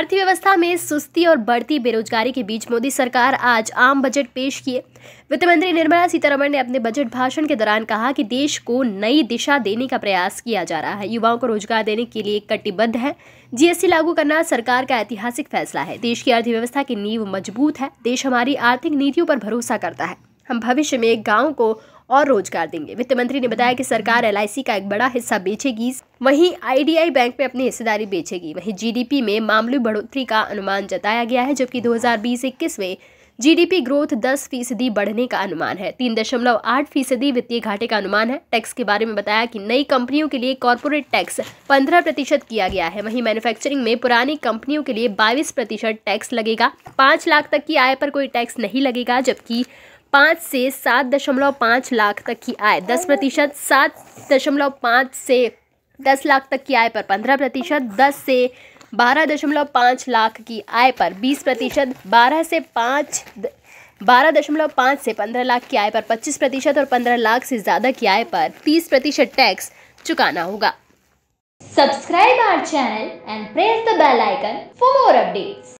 अर्थव्यवस्था में सुस्ती और बढ़ती बेरोजगारी के बीच मोदी सरकार आज आम बजट पेश किए। वित्त मंत्री निर्मला सीतारमण ने अपने बजट भाषण के दौरान कहा कि देश को नई दिशा देने का प्रयास किया जा रहा है। युवाओं को रोज़गार देने के लिए कटिबद्ध है। जीएसटी लागू करना सरकार का ऐतिहासिक फैसला है। देश की अर्थव्यवस्था की नींव मज़बूत है। देश हमारी आर्थिक नीतियों पर भरोसा करता है। हम भविष्य में गाँव को और रोज़गार देंगे। वित्त मंत्री ने बताया कि सरकार एलआईसी का एक बड़ा हिस्सा बेचेगी। वहीं आईडीआई बैंक में अपनी हिस्सेदारी बेचेगी। वहीं जीडीपी में मामूली बढ़ोतरी का अनुमान जताया गया है, जबकि 2020-21 में जीडीपी ग्रोथ 10 फ़ीसदी बढ़ने का अनुमान है। तीन दशमलव आठ फ़ीसदी वित्तीय घाटे का अनुमान है। टैक्स के बारे में बताया कि नई कंपनियों के लिए कॉरपोरेट टैक्स 15 प्रतिशत किया गया है। वहीं मैन्युफैक्चरिंग में पुरानी कंपनियों के लिए 22 प्रतिशत टैक्स लगेगा। पाँच लाख तक की आय पर कोई टैक्स नहीं लगेगा, जबकि पाँच से सात दशमलव पाँच लाख तक की आय। दस प्रतिशत सात दशमलव पाँच से दस लाख तक की आय पर। पंद्रह प्रतिशत दस से बारह दशमलव पाँच लाख की आय पर। बीस प्रतिशत बारह से पाँच बारह दशमलव पाँच से पंद्रह लाख की आय पर। पच्चीस प्रतिशत और पंद्रह लाख से ज़्यादा की आय पर। तीस प्रतिशत टैक्स चुकाना होगा। Subscribe our channel and press the bell icon for more updates.